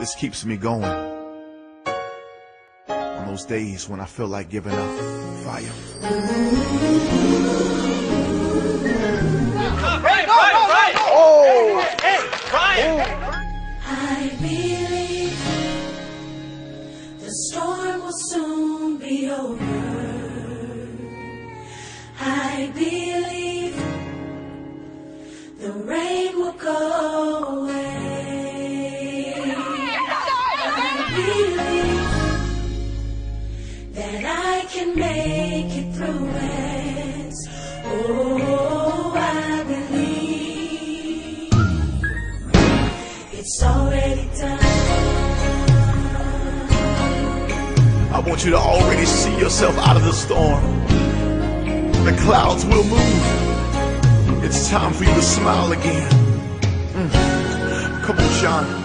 This keeps me going. On those days when I feel like giving up. Fire. Right, right, right. Oh! Hey, Brian. I believe the storm will soon be over. I believe the rain will go I can make it through. Oh, it's already done. I want you to already see yourself out of the storm. The clouds will move. It's time for you to smile again. Mm. Come on, Sean.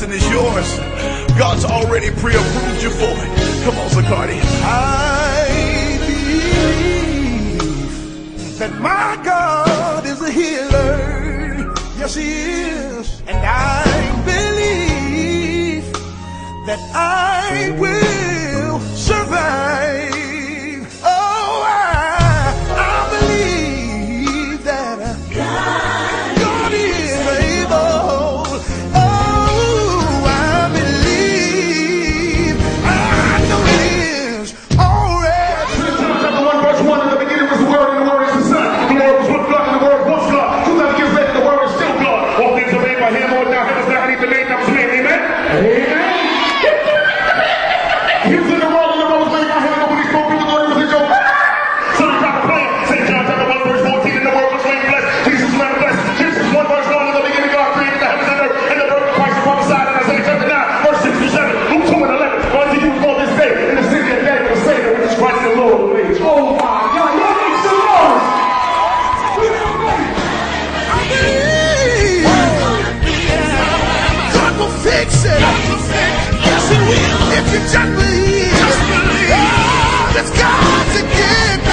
Blessing is yours. God's already pre-approved you for it. Come on, Zacardi. I believe that my God is a healer. Yes, He is. And I He was in the you just believe? Just believe. Oh, it's God to give.